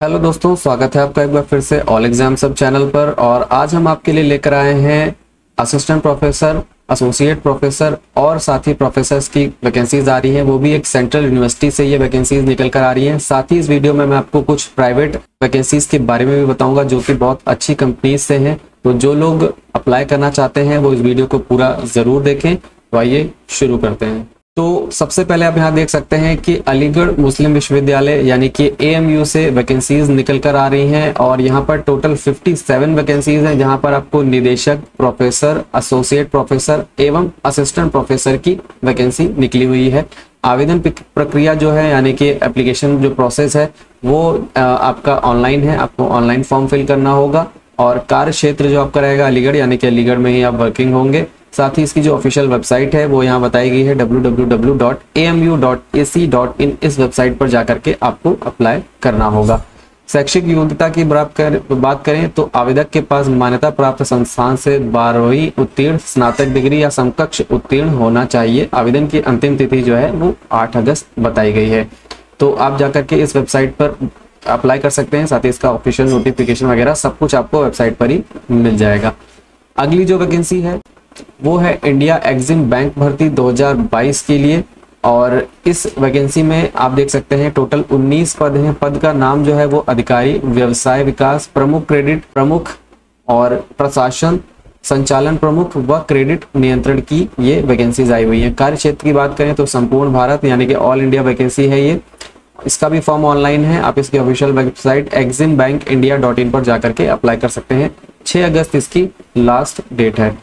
Hello दोस्तों, स्वागत है आपका एक बार फिर से ऑल एग्ज़ाम सब चैनल पर और आज हम आपके लिए लेकर आए हैं असिस्टेंट प्रोफेसर एसोसिएट प्रोफेसर और साथ ही प्रोफेसर्स की वैकेंसीज आ रही हैं। वो भी एक सेंट्रल यूनिवर्सिटी से ये वैकेंसीज निकल कर आ रही हैं। साथ ही इस वीडियो में मैं आपको कुछ प्राइवेट वैकेंसीज के बारे में भी बताऊँगा, जो कि बहुत अच्छी कंपनीज़ से हैं। तो जो लोग अप्लाई करना चाहते हैं, वो इस वीडियो को पूरा ज़रूर देखें। तो आइए शुरू करते हैं। तो सबसे पहले आप यहाँ देख सकते हैं कि अलीगढ़ मुस्लिम विश्वविद्यालय, यानी कि एएमयू से वैकेंसीज निकल कर आ रही हैं और यहाँ पर टोटल 57 वैकेंसीज हैं, जहाँ पर आपको निदेशक प्रोफेसर एसोसिएट प्रोफेसर एवं असिस्टेंट प्रोफेसर की वैकेंसी निकली हुई है। आवेदन प्रक्रिया जो है, यानी कि एप्लीकेशन जो प्रोसेस है, वो आपका ऑनलाइन है। आपको ऑनलाइन फॉर्म फिल करना होगा और कार्य क्षेत्र जो आपका रहेगा अलीगढ़, यानी कि अलीगढ़ में ही आप वर्किंग होंगे। साथ ही इसकी जो ऑफिशियल वेबसाइट है वो यहाँ बताई गई है www.amu.ac.in इस वेबसाइट पर जाकर के आपको अप्लाई करना होगा। शैक्षिक योग्यता की कर, बात करें तो आवेदक के पास मान्यता प्राप्त संस्थान से बारहवीं उत्तीर्ण स्नातक डिग्री या समकक्ष उत्तीर्ण होना चाहिए। आवेदन की अंतिम तिथि जो है वो 8 अगस्त बताई गई है। तो आप जाकर के इस वेबसाइट पर अप्लाई कर सकते हैं। साथ ही इसका ऑफिशियल नोटिफिकेशन वगैरह सब कुछ आपको वेबसाइट पर ही मिल जाएगा। अगली जो वैकेंसी है वो है इंडिया एग्जिम बैंक भर्ती 2022 के लिए और इस वैकेंसी में आप देख सकते हैं टोटल 19 पद हैं। पद का नाम जो है वो अधिकारी, व्यवसाय विकास प्रमुख क्रेडिट प्रमुख और प्रशासन संचालन प्रमुख व क्रेडिट नियंत्रण की ये वैकेंसीज आई हुई है। कार्य क्षेत्र की बात करें तो संपूर्ण भारत यानी कि ऑल इंडिया वैकेंसी है ये। इसका भी फॉर्म ऑनलाइन है। आप इसकी official website Exim bank India dot in पर जाकर के अप्लाई कर सकते हैं। 6 अगस्त इसकी लास्ट डेट है।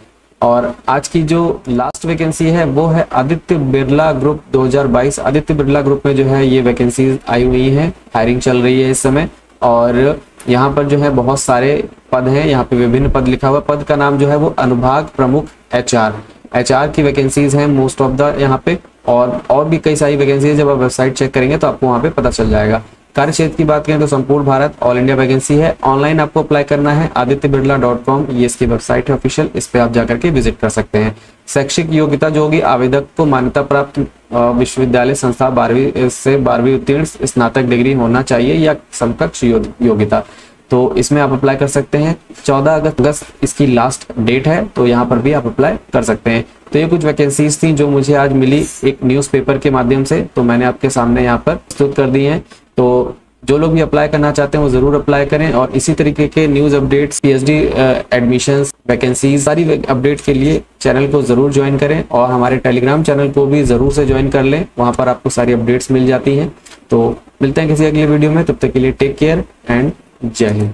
और आज की जो लास्ट वैकेंसी है, वो है आदित्य बिरला ग्रुप 2022 आदित्य बिरला ग्रुप में जो है, ये वैकेंसी आई हुई है हायरिंग चल रही है इस समय। और यहाँ पर जो है, बहुत सारे पद हैं, यहाँ पे विभिन्न पद लिखा हुआ पद का नाम जो है, वो अनुभाग प्रमुख एच आर एच आर की वैकेंसीज हैं मोस्ट ऑफ़ द यहाँ पे। और और भी कई सारी वैकेंसी जब आप वेबसाइट चेक करेंगे तो आपको वहाँ पे पता चल जाएगा। कार्य क्षेत्र की बात करें तो संपूर्ण भारत ऑल इंडिया वैकेंसी है। ऑनलाइन आपको अप्लाई करना है। आदित्य बिरला डॉट कॉम ये इसकी वेबसाइट है ऑफिशियल इस पे आप जाकर के विज़िट कर सकते हैं। शैक्षिक योग्यता जो होगी, आवेदक को मान्यता प्राप्त विश्वविद्यालय संस्था बारहवीं, से बारहवीं उत्तीर्ण स्नातक डिग्री होना चाहिए या समकक्ष योग्यता। तो इसमें आप अप्लाई कर सकते हैं। 14 अगस्त अगस्त इसकी लास्ट डेट है तो यहाँ पर भी आप अप्लाई कर सकते हैं। तो ये कुछ वैकेंसीज थी जो मुझे आज मिली एक न्यूज़पेपर के माध्यम से तो मैंने आपके सामने यहाँ पर प्रस्तुत कर दी है। तो जो लोग भी अप्लाई करना चाहते हैं, वो ज़रूर अप्लाई करें और इसी तरीके के news updates D admission vacancies सारी अपडेट के लिए चैनल को ज़रूर ज्वाइन करें और हमारे टेलीग्राम चैनल को भी ज़रूर से ज्वाइन कर लें। वहाँ पर आपको सारी अपडेट्स मिल जाती हैं। तो मिलते हैं किसी अगले वीडियो में, तब तक के लिए टेक केयर एंड जय हिंद।